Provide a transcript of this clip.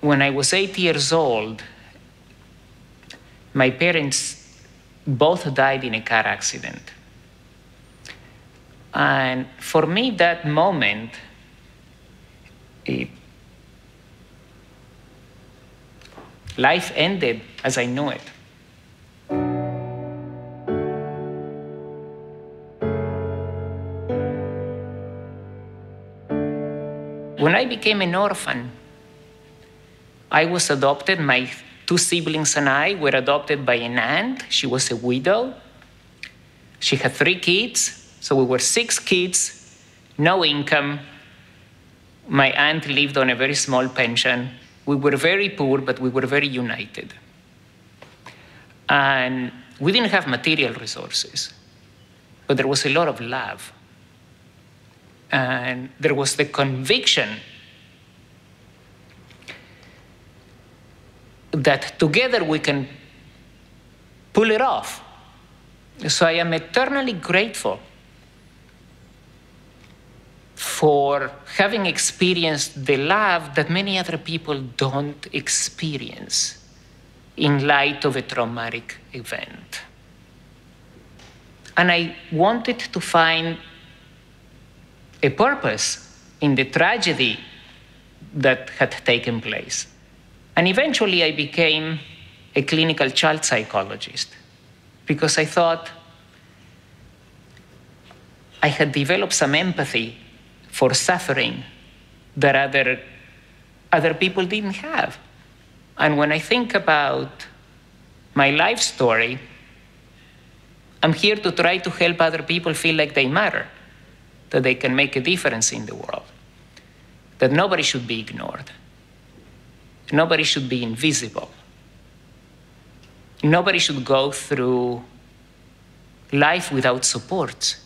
when I was eight years old, my parents both died in a car accident. And for me, that moment, it, life ended as I knew it. When I became an orphan, I was adopted. My two siblings and I were adopted by an aunt. She was a widow. She had three kids, so we were six kids, no income. My aunt lived on a very small pension. We were very poor, but we were very united. And we didn't have material resources, but there was a lot of love. And there was the conviction that together we can pull it off. So I am eternally grateful for having experienced the love that many other people don't experience in light of a traumatic event. And I wanted to find a purpose in the tragedy that had taken place. And eventually I became a clinical child psychologist because I thought I had developed some empathy for suffering that other, other people didn't have. And when I think about my life story, I'm here to try to help other people feel like they matter, that they can make a difference in the world, that nobody should be ignored. Nobody should be invisible. Nobody should go through life without support.